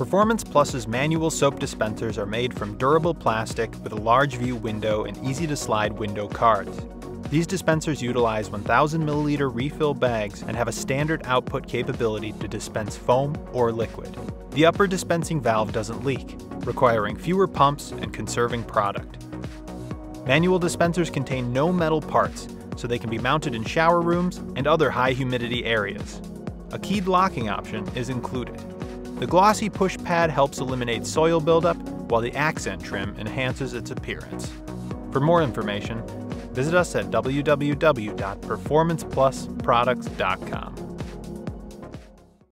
Performance Plus's manual soap dispensers are made from durable plastic with a large view window and easy to slide window cards. These dispensers utilize 1,000 milliliter refill bags and have a standard output capability to dispense foam or liquid. The upper dispensing valve doesn't leak, requiring fewer pumps and conserving product. Manual dispensers contain no metal parts, so they can be mounted in shower rooms and other high humidity areas. A keyed locking option is included. The glossy push pad helps eliminate soil buildup, while the accent trim enhances its appearance. For more information, visit us at www.performanceplusproducts.com.